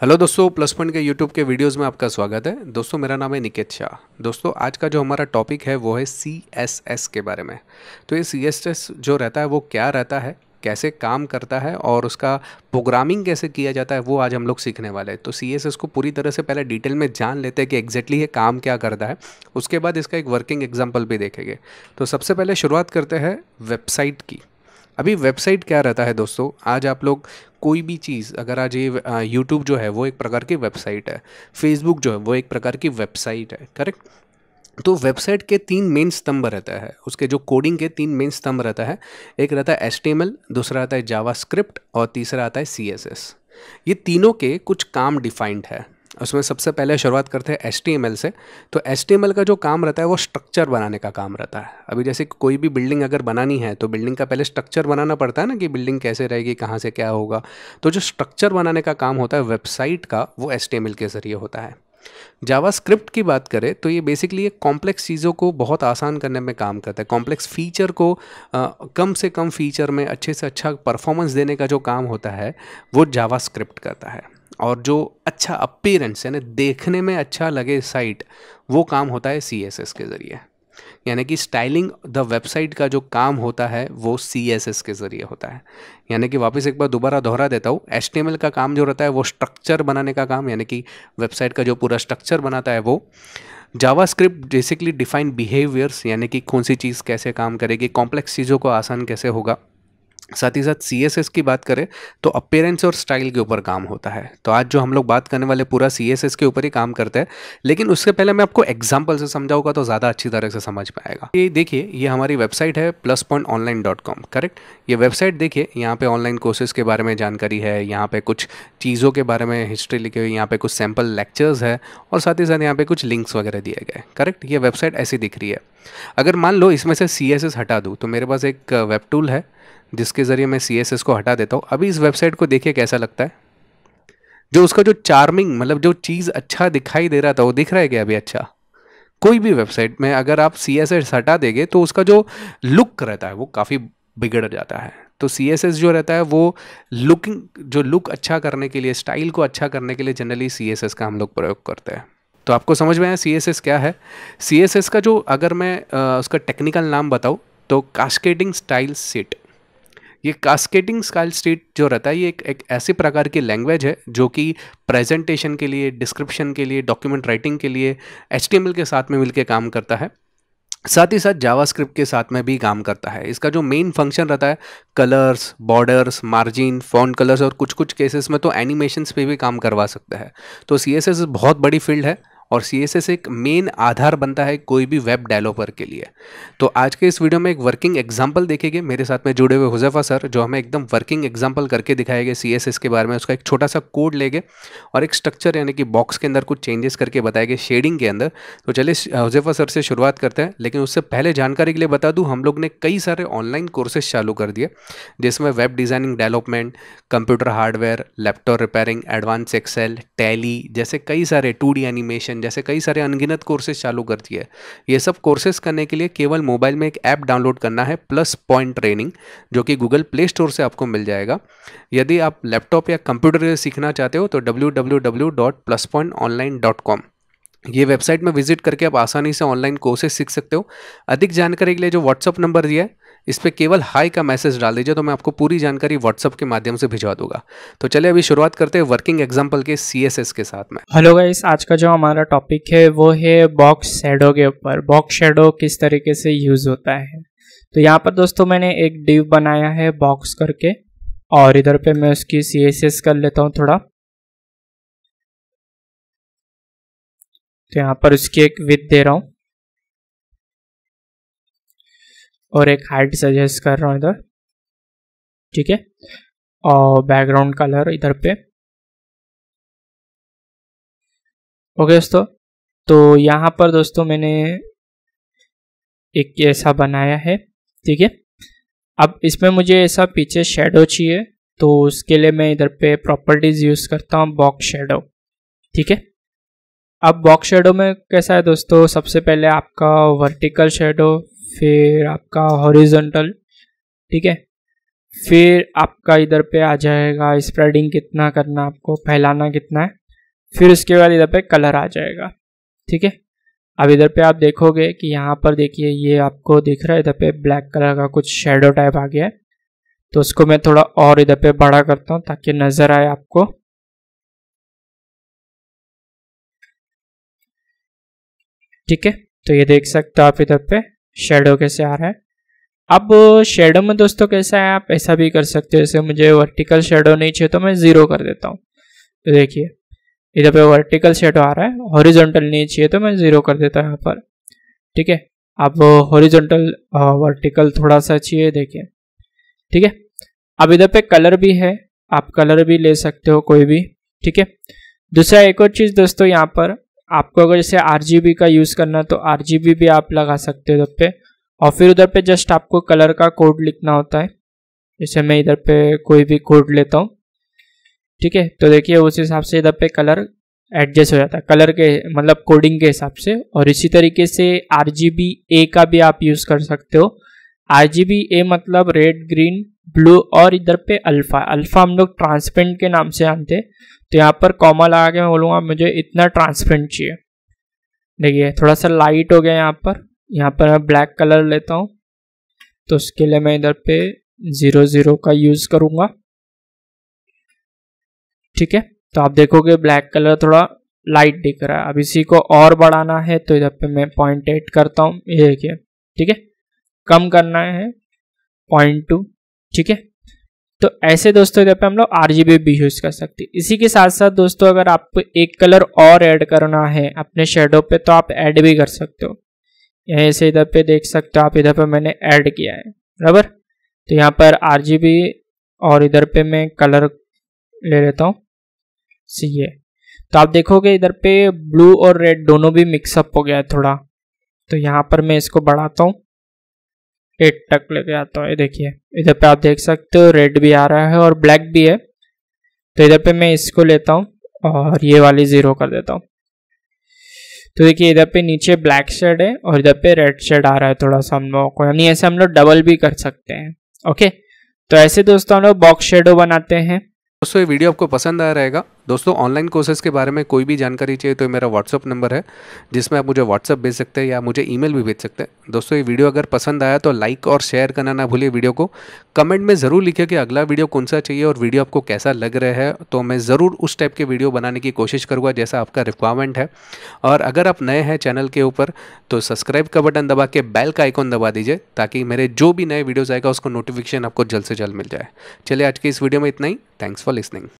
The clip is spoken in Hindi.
हेलो दोस्तों, प्लस पॉइंट के यूट्यूब के वीडियोस में आपका स्वागत है। दोस्तों, मेरा नाम है निकेत शाह। दोस्तों, आज का जो हमारा टॉपिक है, वो है सी एस एस के बारे में। तो ये सी एस एस जो रहता है, वो क्या रहता है, कैसे काम करता है और उसका प्रोग्रामिंग कैसे किया जाता है, वो आज हम लोग सीखने वाले हैं। तो सी एस एस को पूरी तरह से पहले डिटेल में जान लेते हैं कि एग्जैक्टली ये काम क्या करता है। उसके बाद इसका एक वर्किंग एग्ज़ाम्पल भी देखेंगे। तो सबसे पहले शुरुआत करते हैं वेबसाइट की। अभी वेबसाइट क्या रहता है दोस्तों? आज आप लोग कोई भी चीज़, अगर आज ये यूट्यूब जो है वो एक प्रकार की वेबसाइट है फेसबुक जो है वो एक प्रकार की वेबसाइट है करेक्ट तो वेबसाइट के तीन मेन स्तंभ रहता है, उसके जो कोडिंग के तीन मेन स्तंभ रहता है, एक रहता है एसटीएमएल दूसरा आता है जावा और तीसरा आता है सी ये तीनों के कुछ काम डिफाइंड है। उसमें सबसे पहले शुरुआत करते हैं एस से। तो एस का जो काम रहता है वो स्ट्रक्चर बनाने का काम रहता है। अभी जैसे कोई भी बिल्डिंग अगर बनानी है तो बिल्डिंग का पहले स्ट्रक्चर बनाना पड़ता है ना कि बिल्डिंग कैसे रहेगी कहाँ से क्या होगा। तो जो स्ट्रक्चर बनाने का काम होता है वेबसाइट का वो एस के ज़रिए होता है। जावा स्क्रिप्ट की बात करें तो ये बेसिकली एक कॉम्प्लेक्स चीज़ों को बहुत आसान करने में काम करता है। कॉम्प्लेक्स फीचर को आ, कम से कम फीचर में अच्छे से अच्छा परफॉर्मेंस देने का जो काम होता है वो जावा स्क्रिप्ट करता है। और जो अच्छा अपीरेंस यानी देखने में अच्छा लगे साइट वो काम होता है सीएसएस के ज़रिए। यानी कि स्टाइलिंग द वेबसाइट का जो काम होता है, वो सी एस एस के ज़रिए होता है। यानी कि वापस एक बार दोबारा दोहरा देता हूँ HTML का काम जो रहता है, वो स्ट्रक्चर बनाने का काम, यानी कि वेबसाइट का जो पूरा स्ट्रक्चर बनाता है वो। JavaScript basically define behaviours यानी कि कौन सी चीज़ कैसे काम करेगी कॉम्प्लेक्स चीज़ों को आसान कैसे होगा। साथ ही साथ सीएसएस की बात करें तो अपेरेंस और स्टाइल के ऊपर काम होता है। तो आज जो हम लोग बात करने वाले पूरा सीएसएस के ऊपर ही काम करते हैं, लेकिन उससे पहले मैं आपको एग्ज़ाम्पल से समझाऊँगा तो ज़्यादा अच्छी तरह से समझ पाएगा। ये देखिए, ये हमारी वेबसाइट है plus point online dot com correct ये वेबसाइट देखिए, यहाँ पे ऑनलाइन कोर्सेज के बारे में जानकारी है, यहाँ पे कुछ चीज़ों के बारे में हिस्ट्री लिखी हुई यहाँ पे कुछ सैंपल लेक्चर्स है, और साथ ही साथ यहाँ पे कुछ लिंक्स वगैरह दिए गए करेक्ट ये वेबसाइट ऐसी दिख रही है। अगर मान लो इसमें से सीएसएस हटा दूँ तो मेरे पास एक वेब टूल है जिसके ज़रिए मैं सीएसएस को हटा देता हूँ। अभी इस वेबसाइट को देखिए कैसा लगता है। जो उसका जो चार्मिंग मतलब जो चीज़ अच्छा दिखाई दे रहा था वो दिख रहा है क्या अभी अच्छा? कोई भी वेबसाइट में अगर आप सी एस एस हटा देंगे तो उसका जो लुक रहता है वो काफ़ी बिगड़ जाता है। तो सी एस एस जो रहता है वो लुकिंग जो लुक अच्छा करने के लिए स्टाइल को अच्छा करने के लिए जनरली सी एस एस का हम लोग प्रयोग करते हैं। तो आपको समझ में आया सी एस एस क्या है? सी एस एस का जो अगर मैं आ, उसका टेक्निकल नाम बताऊँ तो कास्केटिंग स्टाइल सेट ये कास्केटिंग स्काइल स्टेट जो रहता है ये एक, एक ऐसे प्रकार की लैंग्वेज है जो कि प्रेजेंटेशन के लिए डिस्क्रिप्शन के लिए डॉक्यूमेंट राइटिंग के लिए एचटीएमएल के साथ में मिलकर काम करता है। साथ ही साथ जावास्क्रिप्ट के साथ में भी काम करता है। इसका जो मेन फ़ंक्शन रहता है colours borders margin font colours और कुछ कुछ केसेस में तो एनिमेशंस पे भी काम करवा सकता है। तो सीएसएस बहुत बड़ी फ़ील्ड है। और सीएसएस एक मेन आधार बनता है कोई भी वेब डेवलपर के लिए। तो आज के इस वीडियो में एक वर्किंग एग्ज़ाम्पल देखेंगे। मेरे साथ में जुड़े हुए हुजैफा सर, जो हमें एकदम वर्किंग एग्ज़ाम्पल करके दिखाएँगे सीएसएस के बारे में। उसका एक छोटा सा कोड लेंगे और एक स्ट्रक्चर यानी कि बॉक्स के अंदर कुछ चेंजेस करके बताएँगे शेडिंग के अंदर। तो चलिए हुजैफा सर से शुरुआत करते हैं। लेकिन उससे पहले जानकारी के लिए बता दूँ, हम लोग ने कई सारे ऑनलाइन कोर्सेज चालू कर दिए, जिसमें web designing development computer hardware laptop repairing advance Excel Tally जैसे कई सारे टू एनिमेशन एजुकेशन जैसे कई सारे अनगिनत कोर्सेज चालू कर दिए ये सब कोर्सेज करने के लिए केवल मोबाइल में एक ऐप डाउनलोड करना है प्लस पॉइंट ट्रेनिंग जो कि गूगल प्ले स्टोर से आपको मिल जाएगा। यदि आप लैपटॉप या कंप्यूटर सीखना चाहते हो तो www.pluspointonline.com ये वेबसाइट में विज़िट करके आप आसानी से ऑनलाइन कोर्सेज सीख सकते हो। अधिक जानकारी के लिए जो व्हाट्सअप नंबर दिया है इस पर केवल हाई का मैसेज डाल दीजिए तो मैं आपको पूरी जानकारी व्हाट्सअप के माध्यम से भिजवा दूँगा। तो चलिए अभी शुरुआत करते हैं वर्किंग एग्ज़ाम्पल के सीएसएस के साथ में। हेलो गाइस आज का जो हमारा टॉपिक है, वो है बॉक्स शेडो के ऊपर। बॉक्स शेडो किस तरीके से यूज़ होता है? तो यहाँ पर दोस्तों मैंने एक डिव बनाया है बॉक्स करके, और इधर पे मैं उसकी सी कर लेता हूँ थोड़ा। तो यहाँ पर उसकी एक विथ दे रहा हूँ। और एक हाइट सजेस्ट कर रहा हूँ इधर। ठीक है? और बैकग्राउंड कलर इधर पे। ओके दोस्तों तो यहाँ पर दोस्तों मैंने एक ऐसा बनाया है, ठीक है? अब इसमें मुझे ऐसा पीछे शेडो चाहिए तो उसके लिए मैं इधर पे प्रॉपर्टीज़ यूज़ करता हूँ बॉक्स शेडो ठीक है? अब बॉक्स शेडो में कैसा है दोस्तों? सबसे पहले आपका वर्टिकल शेडो फिर आपका हॉरिजॉन्टल ठीक है? फिर आपका इधर पे आ जाएगा स्प्रेडिंग कितना करना आपको, फैलाना कितना है, फिर उसके बाद इधर पे कलर आ जाएगा, ठीक है? अब इधर पे आप देखोगे कि यहाँ पर देखिए, ये आपको दिख रहा है, इधर पे ब्लैक कलर का कुछ शेडो टाइप आ गया है तो उसको मैं थोड़ा और इधर पे बड़ा करता हूँ ताकि नज़र आए आपको। ठीक है? तो ये देख सकते हो आप इधर पे। शेडो कैसे आ रहा है? अब शेडो में दोस्तों कैसा है? आप ऐसा भी कर सकते हो, जैसे मुझे वर्टिकल शेडो नहीं चाहिए तो मैं ज़ीरो कर देता हूँ। तो देखिए, इधर पे वर्टिकल शेडो आ रहा है हॉरिजॉन्टल नहीं चाहिए तो मैं ज़ीरो कर देता हूँ यहाँ पर। ठीक है? अब हॉरिजॉन्टल वर्टिकल थोड़ा सा चाहिए, देखिए। ठीक है? अब इधर पे कलर भी है, आप कलर भी ले सकते हो कोई भी। ठीक है? दूसरा एक और चीज़ दोस्तों यहाँ पर आपको अगर जैसे RGB का यूज़ करना है तो RGB भी आप लगा सकते हो उधर पे। और फिर उधर पे जस्ट आपको कलर का कोड लिखना होता है। जैसे मैं इधर पे कोई भी कोड लेता हूँ। ठीक है? तो देखिए, उस हिसाब से इधर पे कलर एडजस्ट हो जाता है। कलर के मतलब कोडिंग के हिसाब से। और इसी तरीके से आर ए का भी आप यूज़ कर सकते हो। आर ए मतलब रेड, ग्रीन, ब्लू और इधर पे अल्फ़ा। अल्फ़ा हम लोग ट्रांसपेरेंट के नाम से जानते हैं। तो यहाँ पर कॉमा लगा के मैं बोलूँगा, मुझे इतना ट्रांसपेरेंट चाहिए। देखिए, थोड़ा सा लाइट हो गया यहाँ पर। यहाँ पर मैं ब्लैक कलर लेता हूँ। तो उसके लिए मैं इधर पे ज़ीरो ज़ीरो का यूज़ करूँगा। ठीक है? तो आप देखोगे ब्लैक कलर थोड़ा लाइट दिख रहा है। अब इसी को और बढ़ाना है तो इधर पे मैं पॉइंट एट करता हूँ। ये देखिए, ठीक है? कम करना है पॉइंट टू ठीक है? तो ऐसे दोस्तों इधर पे हम लोग आर भी यूज़ कर सकते हैं। इसी के साथ साथ दोस्तों, अगर आपको एक कलर और ऐड करना है अपने शेडो पे तो आप ऐड भी कर सकते हो। यहीं से इधर पे देख सकते हो आप, इधर पे मैंने ऐड किया है, बराबर? तो यहाँ पर आरजीबी और इधर पे मैं कलर ले लेता हूँ। सी ये। तो आप देखोगे इधर पे ब्लू और रेड दोनों भी मिक्सअप हो गया है थोड़ा। तो यहाँ पर मैं इसको बढ़ाता हूँ। एट तक लेके आता हूँ। ये देखिए, इधर पे आप देख सकते हो रेड भी आ रहा है और ब्लैक भी है। तो इधर पे मैं इसको लेता हूँ और ये वाली ज़ीरो कर देता हूँ। तो देखिए, इधर पे नीचे ब्लैक शेड है और इधर पे रेड शेड आ रहा है थोड़ा सा हम लोगों को। यानी ऐसे हम लोग डबल भी कर सकते हैं। ओके तो ऐसे दोस्तों हम लोग बॉक्स शेडो बनाते हैं। दोस्तों, ये वीडियो आपको पसंद आ रहेगा। दोस्तों ऑनलाइन कोर्सेज के बारे में कोई भी जानकारी चाहिए तो मेरा व्हाट्सअप नंबर है, जिसमें आप मुझे व्हाट्सअप भेज सकते हैं या मुझे ईमेल भी भेज सकते हैं। दोस्तों, ये वीडियो अगर पसंद आया तो लाइक और शेयर करना ना भूलिए वीडियो को। कमेंट में ज़रूर लिखिए कि अगला वीडियो कौन सा चाहिए और वीडियो आपको कैसा लग रहा है। तो मैं ज़रूर उस टाइप के वीडियो बनाने की कोशिश करूँगा जैसा आपका रिक्वायरमेंट है। और अगर आप नए हैं चैनल के ऊपर तो सब्सक्राइब का बटन दबा के बेल का आइकॉन दबा दीजिए, ताकि मेरे जो भी नए वीडियोज़ आएगा, उसको नोटिफिकेशन आपको जल्द से जल्द मिल जाए। चलिए आज की इस वीडियो में इतना ही। Thanks for listening